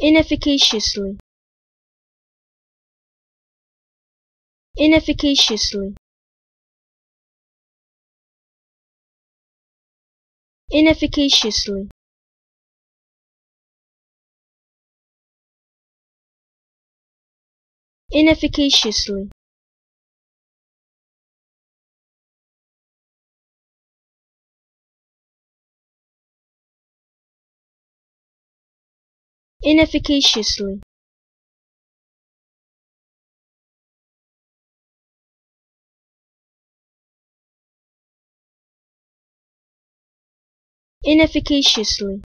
inefficaciously. Inefficaciously. Inefficaciously. Inefficaciously inefficaciously. Inefficaciously